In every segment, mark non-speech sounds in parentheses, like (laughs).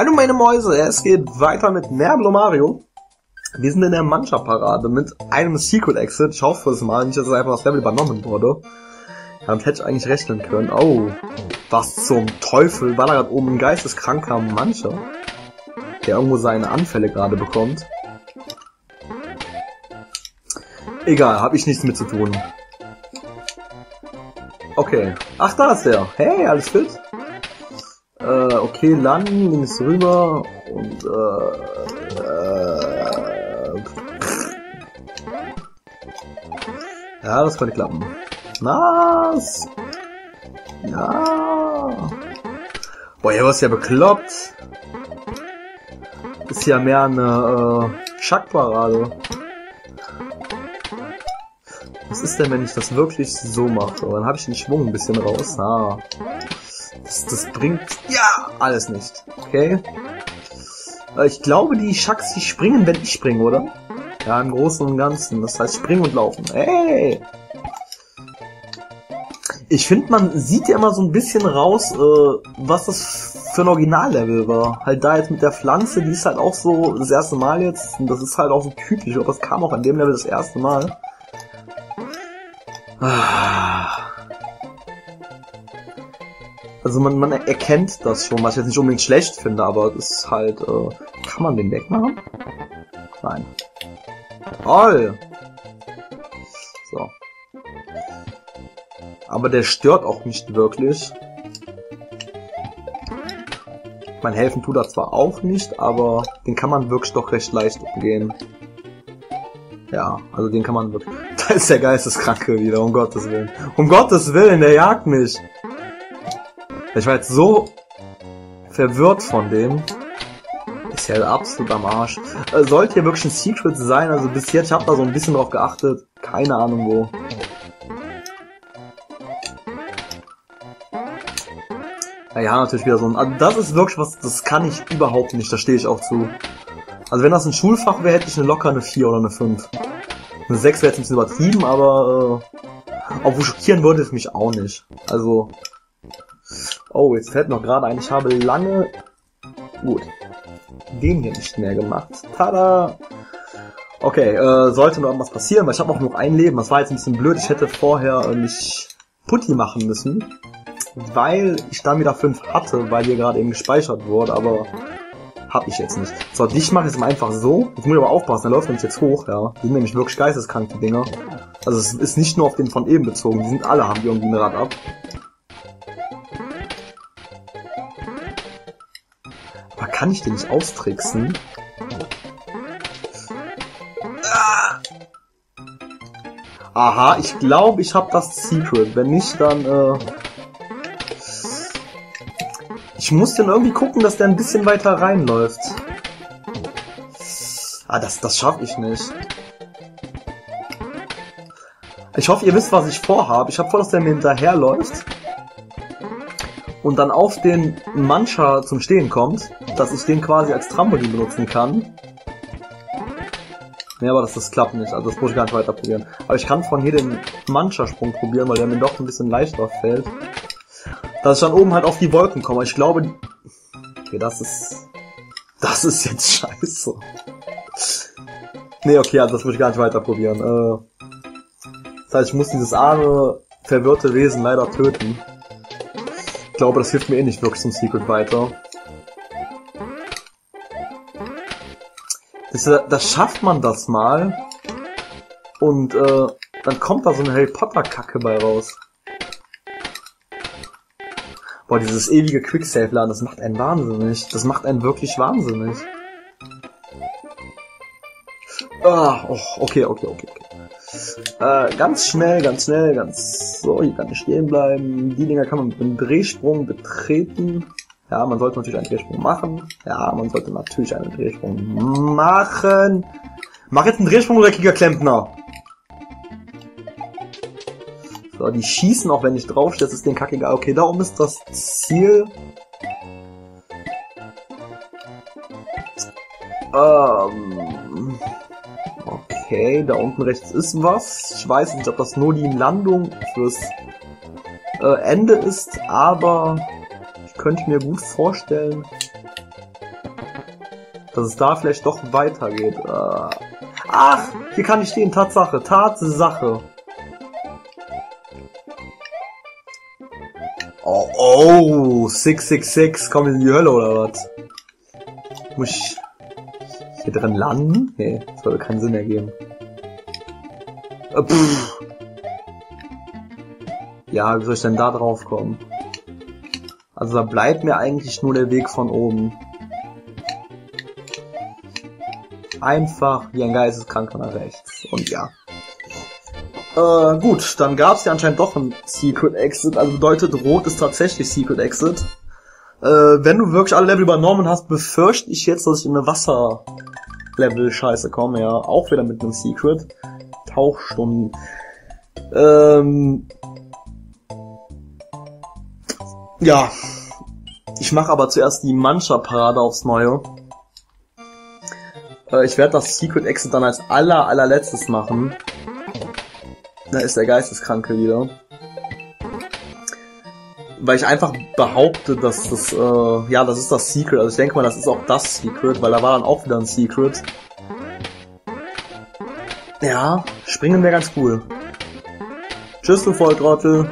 Hallo meine Mäuse, es geht weiter mit Merblo Mario. Wir sind in der Mancha-Parade mit einem Secret-Exit. Ich hoffe es mal nicht, dass es einfach das Level übernommen wurde. Damit hätte ich eigentlich rechnen können. Oh, was zum Teufel war da gerade oben ein geisteskranker Mancha, der irgendwo seine Anfälle gerade bekommt. Egal, habe ich nichts mit zu tun. Okay. Ach, da ist der. Hey, alles fit? Äh, okay, landen, links rüber und äh, äh, Ja, das könnte klappen. Was? Ja. Boah, hier was ja bekloppt. Ist ja mehr eine äh, Schackparade. Was ist denn, wenn ich das wirklich so mache? Dann habe ich den Schwung ein bisschen raus. Ah. Das, bringt ja alles nicht. Okay. Äh, ich glaube, die Schacks, die springen, wenn ich springe, oder? Ja, im Großen und Ganzen. Das heißt springen und laufen. Hey! Ich finde, man sieht ja immer so ein bisschen raus, äh, was das für ein Originallevel war. Halt da jetzt mit der Pflanze, die ist halt auch so das erste Mal jetzt. Und das ist halt auch so typisch. Aber das kam auch an dem Level das erste Mal. Ah. Also man, man erkennt das schon, was ich jetzt nicht unbedingt schlecht finde, aber das ist halt, äh, kann man den wegmachen? Nein. Toll! So. Aber der stört auch nicht wirklich. Mein Helfen tut er zwar auch nicht, aber den kann man wirklich doch recht leicht umgehen. Ja, also den kann man wirklich... Da (laughs) ist der Geisteskranke wieder, um Gottes Willen. Um Gottes Willen, der jagt mich. Ich war jetzt so verwirrt von dem. Ist ja absolut am Arsch. Äh, sollte hier wirklich ein Secret sein, also bis jetzt, ich habe da so ein bisschen drauf geachtet. Keine Ahnung wo. Ja, natürlich wieder so ein... Also das ist wirklich was, das kann ich überhaupt nicht, da stehe ich auch zu. Also wenn das ein Schulfach wäre, hätte ich eine locker eine 4 oder eine 5. Eine 6 wäre jetzt ein bisschen übertrieben, aber äh, obwohl schockieren würde es mich auch nicht. Also. Oh, jetzt fällt noch gerade ein, ich habe lange. Gut. Den hier nicht mehr gemacht. Tada! Okay, äh, sollte noch irgendwas passieren, weil ich habe auch noch ein Leben. Das war jetzt ein bisschen blöd. Ich hätte vorher äh, nicht Putti machen müssen. Weil ich dann wieder 5 hatte, weil hier gerade eben gespeichert wurde, aber hab ich jetzt nicht. So, dich mache ich jetzt mal einfach so. Jetzt muss ich aber aufpassen, der läuft nämlich jetzt hoch, ja. Die sind nämlich wirklich geisteskrank, die Dinger. Also es ist nicht nur auf den von eben bezogen, die sind alle, haben die irgendwie ein Rad ab. Kann ich den nicht austricksen? Ah! Aha, ich glaube, ich habe das Secret. Wenn nicht, dann äh, ich muss dann irgendwie gucken, dass der ein bisschen weiter reinläuft. Ah, das, das schaffe ich nicht. Ich hoffe, ihr wisst, was ich vorhabe. Ich habe vor, dass der mir hinterherläuft und dann auf den Mancha zum Stehen kommt, dass ich den quasi als Trampolin benutzen kann. Nee, aber das, das klappt nicht, also das muss ich gar nicht weiter probieren. Aber ich kann von hier den Mancha-Sprung probieren, weil der mir doch ein bisschen leichter fällt dass ich dann oben halt auf die Wolken komme. Ich glaube, okay, das ist, das ist jetzt (laughs) scheiße. Nee, okay, also das muss ich gar nicht weiter probieren. Äh, das heißt, ich muss dieses arme, verwirrte Wesen leider töten. Ich glaube, das hilft mir eh nicht wirklich zum Secret weiter. Das, das schafft man das mal. Und äh, dann kommt da so eine Harry Potter Kacke bei raus. Boah, dieses ewige Quicksave-Laden, das macht einen wahnsinnig. Das macht einen wirklich wahnsinnig. Ah, oh, okay, okay, okay. Äh, ganz schnell, ganz schnell, ganz... So, hier kann ich stehen bleiben. Die Dinger kann man mit einem Drehsprung betreten. Ja, man sollte natürlich einen Drehsprung machen. Ja, man sollte natürlich einen Drehsprung machen. Mach jetzt einen Drehsprung, oder Kicker Klempner. So, die schießen auch, wenn ich draufstehe, das ist den Kack egal. Okay, da oben ist das Ziel. Ähm, okay, da unten rechts ist was. Ich weiß nicht, ob das nur die Landung fürs äh, Ende ist, aber ich könnte mir gut vorstellen, dass es da vielleicht doch weitergeht. Äh, ach, hier kann ich stehen. Tatsache. Tatsache. Oh, oh, 666, komm in die Hölle oder was? Muss ich hier drin landen? Nee, das würde keinen Sinn ergeben. Äh, ja, wie soll ich denn da drauf kommen? Also da bleibt mir eigentlich nur der Weg von oben. Einfach wie ein Geisteskranker nach rechts. Und ja. Äh, gut, dann gab es ja anscheinend doch ein Secret Exit. Also bedeutet, Rot ist tatsächlich Secret Exit. Äh, wenn du wirklich alle Level übernommen hast, befürchte ich jetzt, dass ich in eine Wasser-Level-Scheiße komme. Ja, auch wieder mit einem Secret. Tauchstunden. Ähm, ja. Ich mache aber zuerst die Mancha-Parade aufs Neue. Äh, ich werde das Secret Exit dann als aller allerletztes machen. Da ist der Geisteskranke wieder. Weil ich einfach behaupte, dass das, äh, ja, das ist das Secret. Also ich denke mal, das ist auch das Secret, weil da war dann auch wieder ein Secret. Ja, springen wäre ganz cool. Tschüss, du Volltrottel.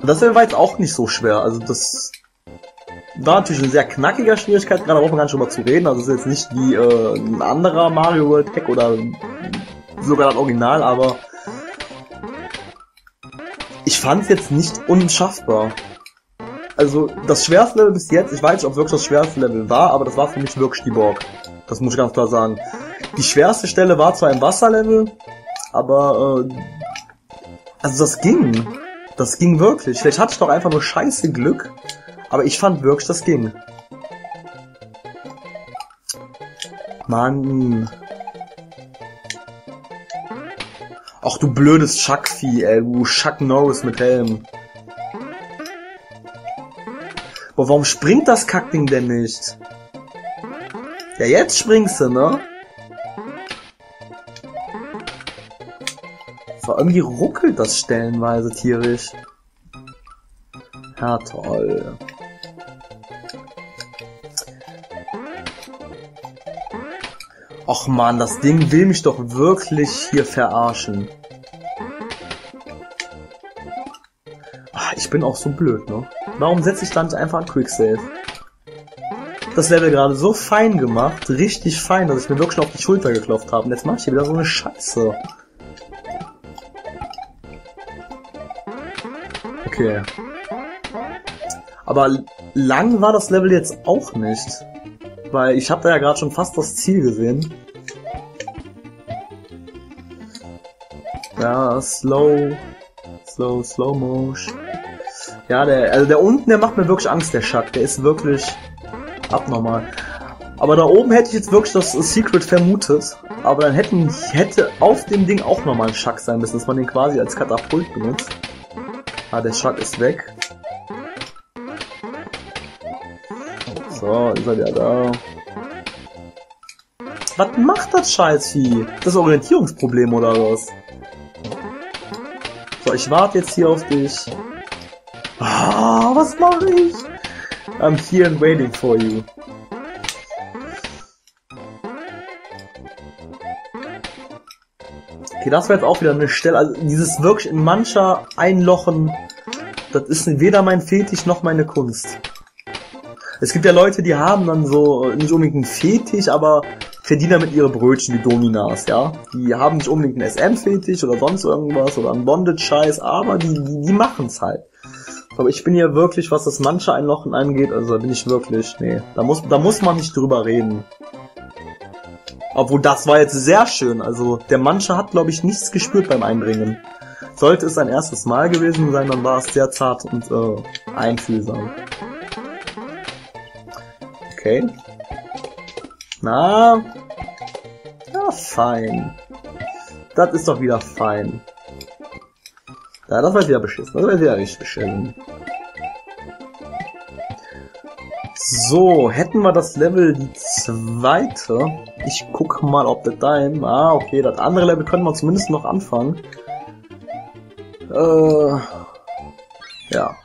Und das war jetzt auch nicht so schwer. Also das war natürlich ein sehr knackiger Schwierigkeit, gerade braucht man gar nicht drüber zu reden. Also es ist jetzt nicht wie äh, ein anderer Mario World Hack oder sogar das Original, aber ich fand es jetzt nicht unschaffbar. Also das schwerste Level bis jetzt, ich weiß nicht, ob wirklich das schwerste Level war, aber das war für mich wirklich die Borg. Das muss ich ganz klar sagen. Die schwerste Stelle war zwar im Wasserlevel, aber äh, also das ging. Das ging wirklich. Vielleicht hatte ich doch einfach nur scheiße Glück. Aber ich fand wirklich, das ging. Mann. Ach du blödes Chuck-Vieh, ey. Du Chuck Norris mit Helm. Boah, warum springt das Kackding denn nicht? Ja, jetzt springst du, ne? So, irgendwie ruckelt das stellenweise tierisch. Ja, toll. Och man, das Ding will mich doch wirklich hier verarschen. Ach, ich bin auch so blöd, ne? Warum setze ich dann nicht einfach ein Quicksave? Das Level gerade so fein gemacht, richtig fein, dass ich mir wirklich auf die Schulter geklopft habe. Und jetzt mache ich hier wieder so eine Scheiße. Okay. Aber lang war das Level jetzt auch nicht. Weil ich habe da ja gerade schon fast das Ziel gesehen. Ja, slow, slow, slow motion. Ja, der, also der unten, der macht mir wirklich Angst, der Schack. Der ist wirklich abnormal. Aber da oben hätte ich jetzt wirklich das Secret vermutet. Aber dann hätten, hätte auf dem Ding auch nochmal ein Schack sein müssen, dass man den quasi als Katapult benutzt. Ah, der Schack ist weg. So, ist er wieder da. Was macht das Scheißvieh? Das Orientierungsproblem oder was? So, ich warte jetzt hier auf dich. Ah, was mache ich? I'm here and waiting for you. Okay, das wäre jetzt auch wieder eine Stelle, also dieses wirklich in mancher einlochen, das ist weder mein Fetisch noch meine Kunst. Es gibt ja Leute, die haben dann so nicht unbedingt einen Fetisch, aber verdienen damit ihre Brötchen wie Dominas, ja. Die haben nicht unbedingt einen SM-Fetisch oder sonst irgendwas oder einen Bondage-Scheiß, aber die, die, die machen's halt. Aber ich bin hier wirklich, was das manche Einlochen angeht, also da bin ich wirklich, nee, da muss, da muss man nicht drüber reden. Obwohl, das war jetzt sehr schön, also der Manche hat, glaube ich, nichts gespürt beim Einbringen. Sollte es sein erstes Mal gewesen sein, dann war es sehr zart und äh, einfühlsam. Okay. Na? Ja, fein. Das ist doch wieder fein. Ja, das war wieder beschissen. Das war wieder richtig beschissen. So, hätten wir das Level die zweite. Ich guck mal, ob das Time. Ah, okay, das andere Level können wir zumindest noch anfangen. Äh, ja.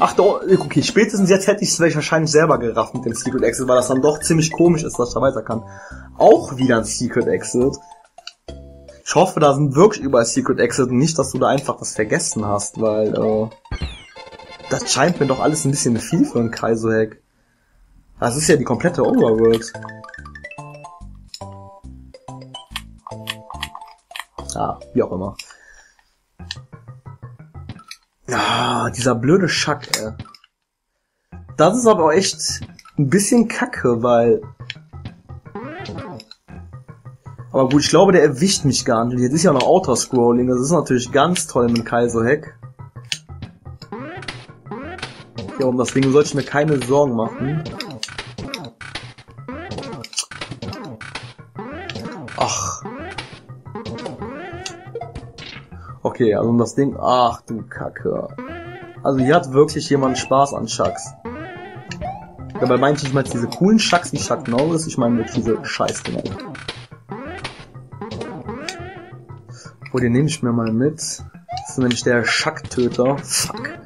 Ach doch, okay, spätestens jetzt hätte ich es wahrscheinlich selber gerafft mit dem Secret Exit, weil das dann doch ziemlich komisch ist, dass ich da weiter kann. Auch wieder ein Secret Exit. Ich hoffe, da sind wirklich überall Secret Exit und nicht, dass du da einfach das vergessen hast, weil, äh, das scheint mir doch alles ein bisschen viel für ein Kaizo-Hack. Das ist ja die komplette Overworld. Ah, wie auch immer. Ah, dieser blöde Schack, ey. Das ist aber echt ein bisschen kacke, weil... Aber gut, ich glaube, der erwischt mich gar nicht. Jetzt ist ja noch Auto-Scrolling, das ist natürlich ganz toll in einem Kaizo-Hack. Ja, um das Ding sollte ich mir keine Sorgen machen. Okay, also das Ding... Ach du Kacke. Also hier hat wirklich jemand Spaß an Chucks. Dabei meinte ich mal diese coolen Chucks wie Chuck Norris, ich meine wirklich diese Scheißdinger. Oh, den nehme ich mir mal mit. Das ist nämlich der Schacktöter. Fuck.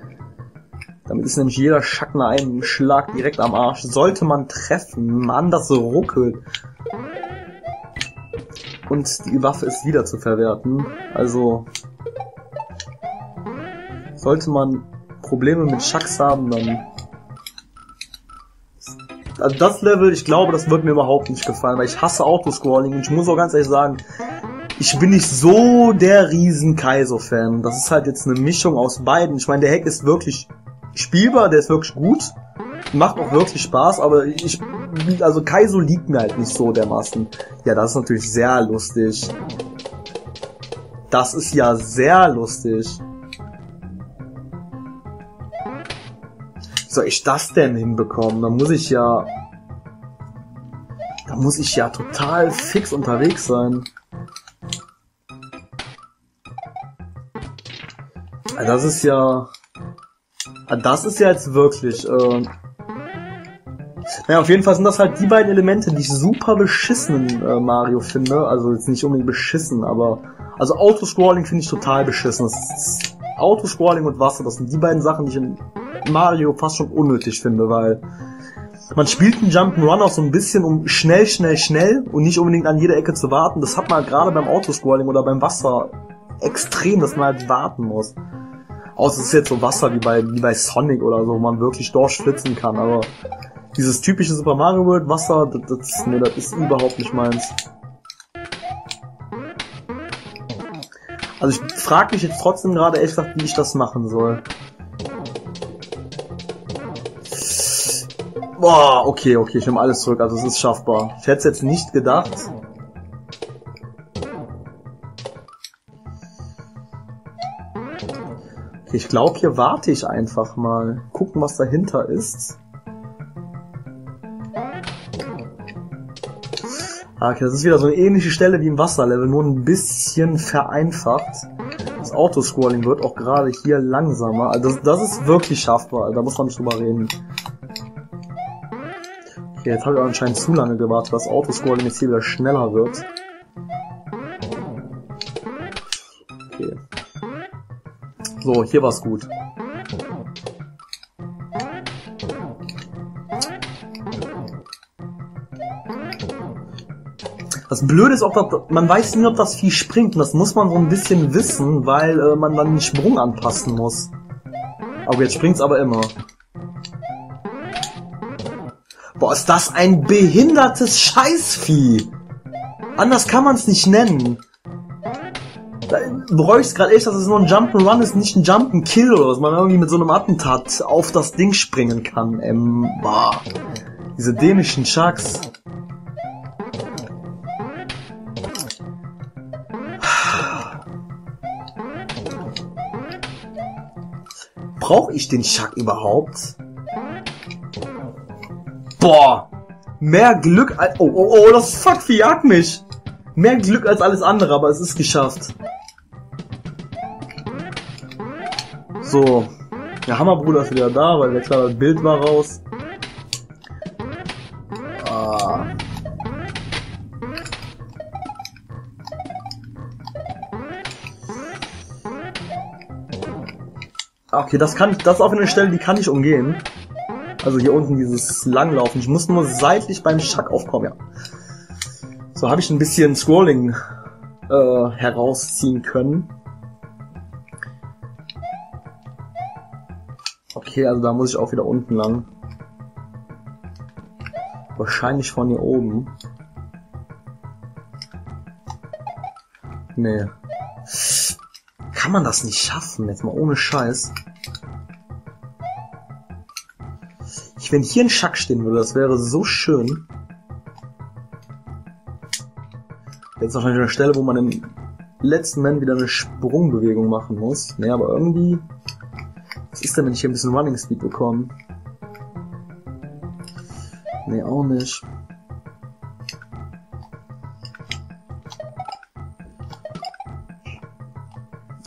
Damit ist nämlich jeder Schack nach einem Schlag direkt am Arsch. Sollte man treffen, Mann, das so ruckelt. Und die Waffe ist wieder zu verwerten. Also... Sollte man Probleme mit Schacks haben, dann... Also das Level, ich glaube, das wird mir überhaupt nicht gefallen, weil ich hasse Autoscrolling und ich muss auch ganz ehrlich sagen, ich bin nicht so der riesen Kaizo-Fan. Das ist halt jetzt eine Mischung aus beiden. Ich meine, der Hack ist wirklich spielbar, der ist wirklich gut. Macht auch wirklich Spaß, aber ich, also Kaizo liegt mir halt nicht so dermaßen. Ja, das ist natürlich sehr lustig. Das ist ja sehr lustig. Soll ich das denn hinbekommen? Da muss ich ja, da muss ich ja total fix unterwegs sein. Das ist ja, das ist ja jetzt wirklich, äh, naja, auf jeden Fall sind das halt die beiden Elemente, die ich super beschissen in äh, Mario finde. Also jetzt nicht unbedingt beschissen, aber also Autoscrolling finde ich total beschissen. Autoscrolling und Wasser, das sind die beiden Sachen, die ich in Mario fast schon unnötig finde, weil man spielt einen Jump'n'Run auch so ein bisschen, um schnell, schnell, schnell und nicht unbedingt an jeder Ecke zu warten. Das hat man gerade beim Autoscrolling oder beim Wasser extrem, dass man halt warten muss. Außer es ist jetzt so Wasser wie bei, wie bei Sonic oder so, wo man wirklich durchflitzen kann, aber dieses typische Super Mario World Wasser, das, das, nee, das ist überhaupt nicht meins. Also ich frage mich jetzt trotzdem gerade echt, wie ich das machen soll. Boah, okay, okay, ich nehme alles zurück, also es ist schaffbar. Ich hätte es jetzt nicht gedacht. Okay, ich glaube, hier warte ich einfach mal. Gucken, was dahinter ist. Ah, okay, das ist wieder so eine ähnliche Stelle wie im Wasserlevel, nur ein bisschen vereinfacht. Das Autoscrolling wird auch gerade hier langsamer. Also das, das ist wirklich schaffbar, da muss man nicht drüber reden. Okay, jetzt habe ich anscheinend zu lange gewartet, dass Autoscrolling jetzt hier wieder schneller wird. Okay. So, hier war's gut. Das Blöde ist auch, dass man weiß nie, ob das Vieh springt. Und das muss man so ein bisschen wissen, weil äh, man dann den Sprung anpassen muss. Aber jetzt springt's aber immer. Ist das ein behindertes Scheißvieh. Anders kann man es nicht nennen. Da bereue ich gerade echt, dass es nur ein Jump'n'Run ist, nicht ein Jump'n'Kill oder was man irgendwie mit so einem Attentat auf das Ding springen kann. Ähm, boah. Diese dänischen Chucks. Brauche ich den Chuck überhaupt? Boah! Mehr Glück als... Oh, oh, oh, das Fuck jagt mich! Mehr Glück als alles andere, aber es ist geschafft. So. Der Hammerbruder ist wieder da, weil der das Bild war raus. Ah. okay, das kann ich, das ist auf eine Stelle, die kann ich umgehen. Also hier unten dieses Langlaufen. Ich muss nur seitlich beim Schack aufkommen, ja. So habe ich ein bisschen Scrolling äh, herausziehen können. Okay, also da muss ich auch wieder unten lang. Wahrscheinlich von hier oben. Nee. Kann man das nicht schaffen? Jetzt mal ohne Scheiß. Wenn hier ein Schack stehen würde, das wäre so schön. Jetzt wahrscheinlich eine Stelle, wo man im letzten Moment wieder eine Sprungbewegung machen muss. Nee, aber irgendwie... Was ist denn, wenn ich hier ein bisschen Running Speed bekomme? Nee, auch nicht.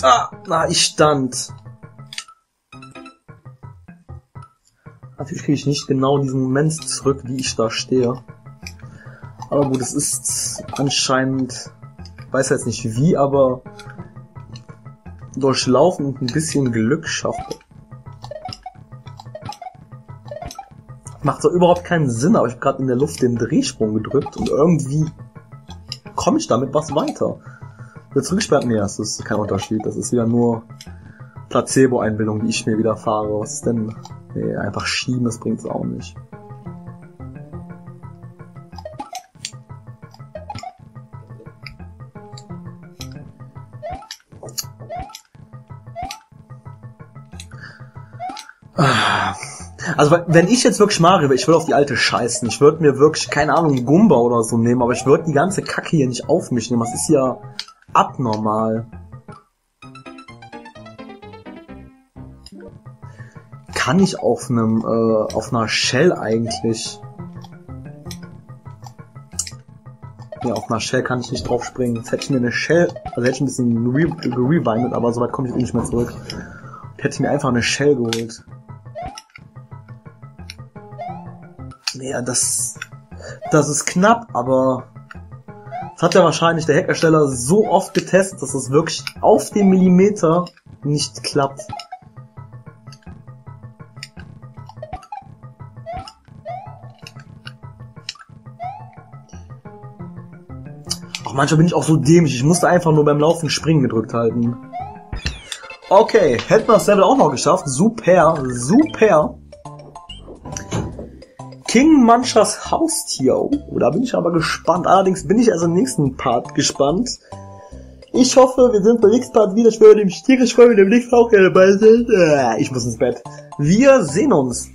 Ah, na, ich stand. Natürlich kriege ich nicht genau diesen Moment zurück, wie ich da stehe. Aber gut, es ist anscheinend, weiß jetzt nicht wie, aber durch Laufen und ein bisschen Glück schafft. Macht so überhaupt keinen Sinn, aber ich habe gerade in der Luft den Drehsprung gedrückt und irgendwie komme ich damit was weiter. Wird zurücksperrt? Nee, das ist kein Unterschied. Das ist wieder nur Placebo-Einbildung, die ich mir wieder fahre. Was ist denn? Nee, einfach schieben, das bringt's auch nicht. Also wenn ich jetzt wirklich Mario wäre, ich würde auf die alte scheißen. Ich würde mir wirklich, keine Ahnung, Gumba oder so nehmen, aber ich würde die ganze Kacke hier nicht auf mich nehmen. Das ist ja abnormal. Kann ich auf einem, äh, auf einer Shell eigentlich? Ja, auf einer Shell kann ich nicht drauf springen. Jetzt hätte ich mir eine Shell, also hätte ich ein bisschen re gerewindet, aber soweit komme ich eh nicht mehr zurück. Hätte ich mir einfach eine Shell geholt. Ja, das, das ist knapp, aber das hat ja wahrscheinlich der Hackersteller so oft getestet, dass es wirklich auf den Millimeter nicht klappt. Manchmal bin ich auch so dämlich, ich musste einfach nur beim Laufen springen gedrückt halten. Okay, hätten wir das Level auch noch geschafft. Super, super. King Manchas Haustier. Oh, da bin ich aber gespannt. Allerdings bin ich also im nächsten Part gespannt. Ich hoffe, wir sind beim nächsten Part wieder. Ich würde mich tierisch freuen, wenn ihr im nächsten auch gerne dabei sind. Äh, ich muss ins Bett. Wir sehen uns.